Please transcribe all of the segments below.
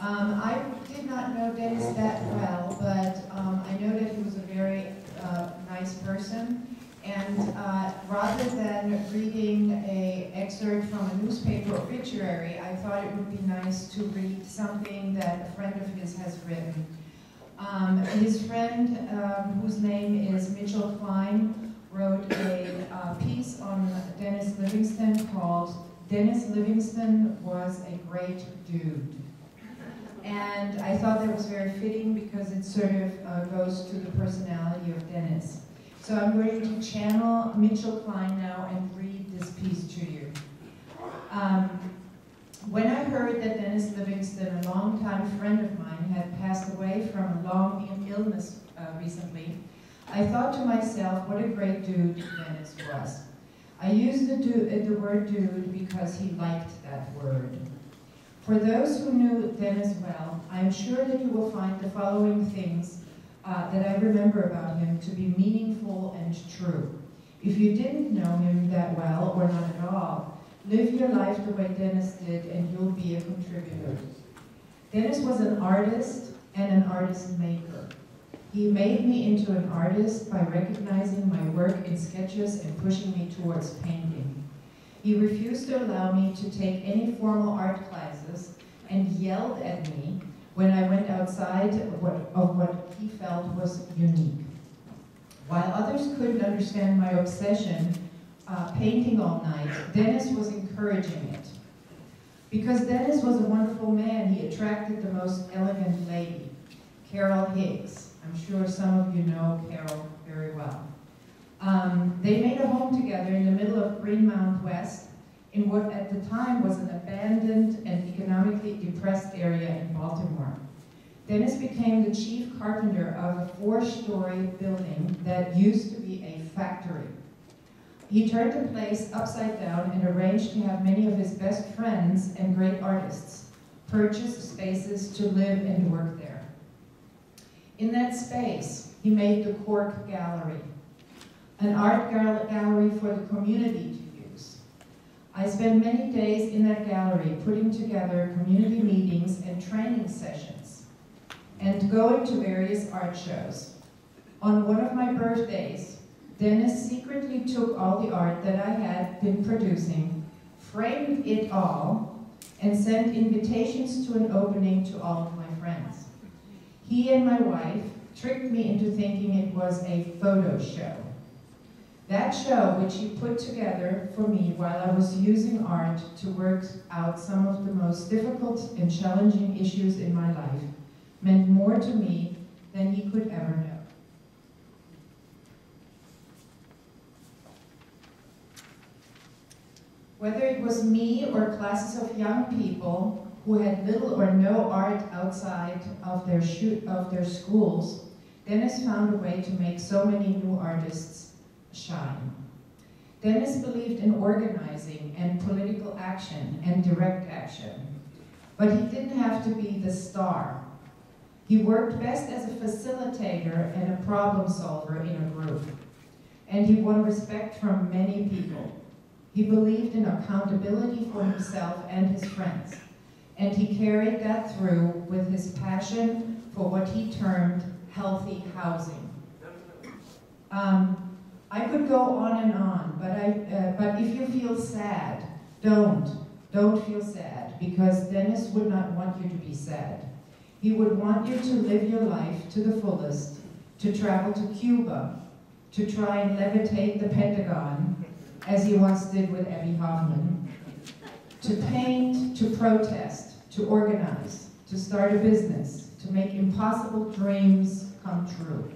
Um, I did not know Dennis that well, but um, I know that he was a very uh, nice person. And uh, rather than reading a excerpt from a newspaper obituary, I thought it would be nice to read something that a friend of his has written. Um, his friend, um, whose name is Mitchell Klein, wrote a uh, piece on Dennis Livingston called Dennis Livingston was a great dude. And I thought that was very fitting because it sort of uh, goes to the personality of Dennis. So I'm going to channel Mitchell Klein now and read this piece to you. Um, when I heard that Dennis Livingston, a longtime friend of mine, had passed away from a long illness uh, recently, I thought to myself, what a great dude Dennis was. I used the, the word dude because he liked that word. For those who knew Dennis well, I am sure that you will find the following things uh, that I remember about him to be meaningful and true. If you didn't know him that well, or not at all, live your life the way Dennis did and you'll be a contributor. Dennis was an artist and an artist maker. He made me into an artist by recognizing my work in sketches and pushing me towards painting. He refused to allow me to take any formal art classes and yelled at me when I went outside of what, of what he felt was unique. While others couldn't understand my obsession, uh, painting all night, Dennis was encouraging it. Because Dennis was a wonderful man, he attracted the most elegant lady, Carol Higgs. I'm sure some of you know Carol very well. Um, they made a home together in the middle of Greenmount West in what at the time was an abandoned and economically depressed area in Baltimore. Dennis became the chief carpenter of a four-story building that used to be a factory. He turned the place upside down and arranged to have many of his best friends and great artists purchase spaces to live and work there. In that space, he made the Cork Gallery, an art gallery for the community to use. I spent many days in that gallery putting together community meetings and training sessions and going to various art shows. On one of my birthdays, Dennis secretly took all the art that I had been producing, framed it all, and sent invitations to an opening to all of my friends. He and my wife tricked me into thinking it was a photo show. That show, which he put together for me while I was using art to work out some of the most difficult and challenging issues in my life, meant more to me than he could ever know. Whether it was me or classes of young people who had little or no art outside of their, of their schools, Dennis found a way to make so many new artists shine. Dennis believed in organizing and political action and direct action, but he didn't have to be the star. He worked best as a facilitator and a problem solver in a group, and he won respect from many people. He believed in accountability for himself and his friends and he carried that through with his passion for what he termed healthy housing. Um, I could go on and on, but, I, uh, but if you feel sad, don't. Don't feel sad, because Dennis would not want you to be sad. He would want you to live your life to the fullest, to travel to Cuba, to try and levitate the Pentagon, as he once did with Abbie Hoffman, to paint, to protest, to organize, to start a business, to make impossible dreams come true.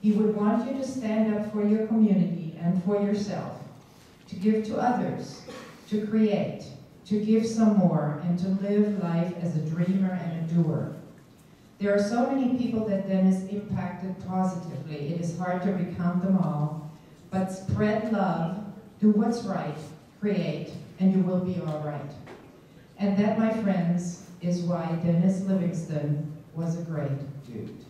He would want you to stand up for your community and for yourself, to give to others, to create, to give some more, and to live life as a dreamer and a doer. There are so many people that Dennis impacted positively. It is hard to recount them all. But spread love, do what's right, create, and you will be all right. And that, my friends, is why Dennis Livingston was a great dude.